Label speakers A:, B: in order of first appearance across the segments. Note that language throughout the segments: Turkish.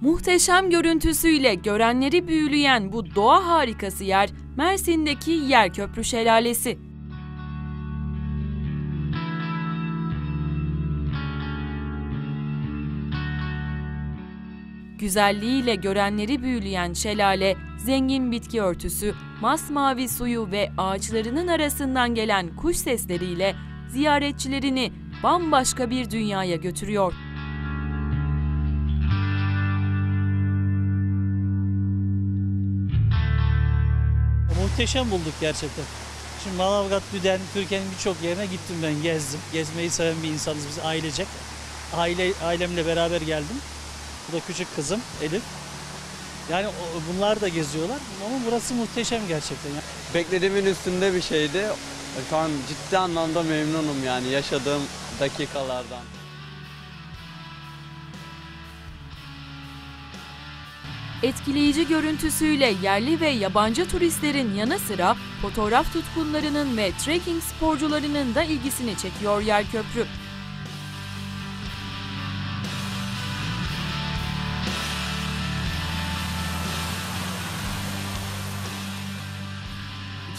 A: Muhteşem görüntüsüyle görenleri büyüleyen bu doğa harikası yer Mersin'deki Yerköprü Şelalesi. Güzelliğiyle görenleri büyüleyen şelale, zengin bitki örtüsü, masmavi suyu ve ağaçlarının arasından gelen kuş sesleriyle ziyaretçilerini bambaşka bir dünyaya götürüyor.
B: Muhteşem bulduk gerçekten. Şimdi Manavgat, Büden, Türkiye'nin birçok yerine gittim ben, gezdim. Gezmeyi seven bir insanız biz ailecek. Aile, ailemle beraber geldim. Bu da küçük kızım Elif. Yani bunlar da geziyorlar ama burası muhteşem gerçekten.
C: Beklediğimin üstünde bir şeydi. Şu an ciddi anlamda memnunum yani yaşadığım dakikalardan.
A: Etkileyici görüntüsüyle yerli ve yabancı turistlerin yanı sıra fotoğraf tutkunlarının ve trekking sporcularının da ilgisini çekiyor Yerköprü.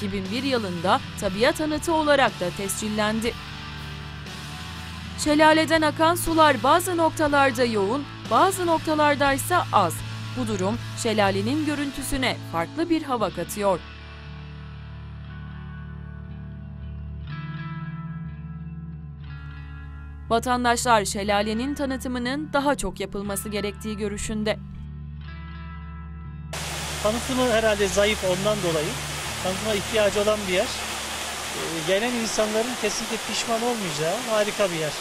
A: ...2001 yılında tabiat anıtı olarak da tescillendi. Şelaleden akan sular bazı noktalarda yoğun, bazı noktalarda ise az. Bu durum şelalenin görüntüsüne farklı bir hava katıyor. Vatandaşlar şelalenin tanıtımının daha çok yapılması gerektiği görüşünde.
B: Tanıtımı herhalde zayıf ondan dolayı. Tanıtıma ihtiyacı olan bir yer. Ee, Gelen insanların kesinlikle pişman olmayacağı harika bir yer.